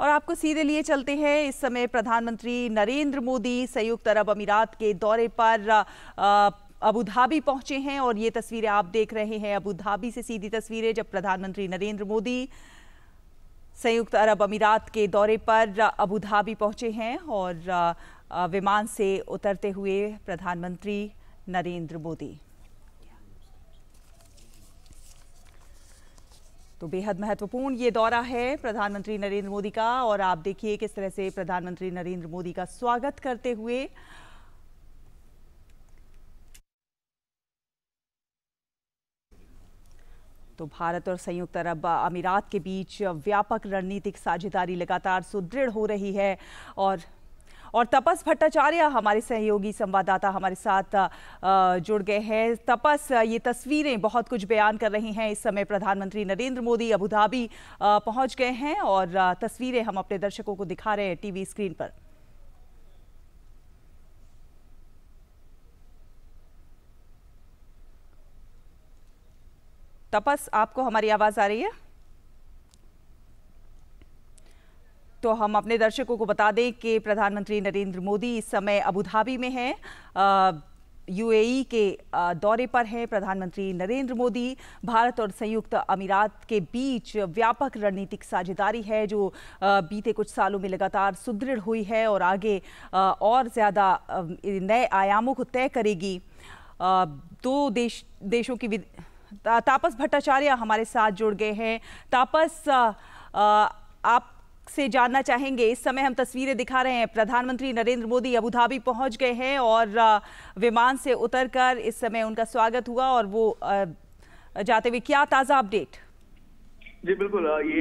और आपको सीधे लिए चलते हैं। इस समय प्रधानमंत्री नरेंद्र मोदी संयुक्त अरब अमीरात के दौरे पर अबू धाबी पहुँचे हैं और ये तस्वीरें आप देख रहे हैं। अबू धाबी से सीधी तस्वीरें जब प्रधानमंत्री नरेंद्र मोदी संयुक्त अरब अमीरात के दौरे पर अबू धाबी पहुँचे हैं और विमान से उतरते हुए प्रधानमंत्री नरेंद्र मोदी। तो बेहद महत्वपूर्ण ये दौरा है प्रधानमंत्री नरेंद्र मोदी का, और आप देखिए किस तरह से प्रधानमंत्री नरेंद्र मोदी का स्वागत करते हुए। तो भारत और संयुक्त अरब अमीरात के बीच व्यापक रणनीतिक साझेदारी लगातार सुदृढ़ हो रही है, और और तपस भट्टाचार्य, हमारे सहयोगी संवाददाता हमारे साथ जुड़ गए हैं। तपस, ये तस्वीरें बहुत कुछ बयान कर रही हैं। इस समय प्रधानमंत्री नरेंद्र मोदी अबुधाबी पहुँच गए हैं और तस्वीरें हम अपने दर्शकों को दिखा रहे हैं टीवी स्क्रीन पर। तपस, आपको हमारी आवाज़ आ रही है? तो हम अपने दर्शकों को बता दें कि प्रधानमंत्री नरेंद्र मोदी इस समय अबुधाबी में हैं। यूएई के दौरे पर हैं प्रधानमंत्री नरेंद्र मोदी। भारत और संयुक्त अमीरात के बीच व्यापक रणनीतिक साझेदारी है जो बीते कुछ सालों में लगातार सुदृढ़ हुई है और आगे और ज़्यादा नए आयामों को तय करेगी। दो देश, देशों की तापस भट्टाचार्य हमारे साथ जुड़ गए हैं। तापस आप से जानना चाहेंगे। इस समय हम तस्वीरें दिखा रहे हैं। प्रधानमंत्री नरेंद्र मोदी अबुधाबी पहुँच गए हैं और विमान से उतरकर इस समय उनका स्वागत हुआ और वो जाते हुए क्या ताज़ा अपडेट? जी, बिल्कुल ये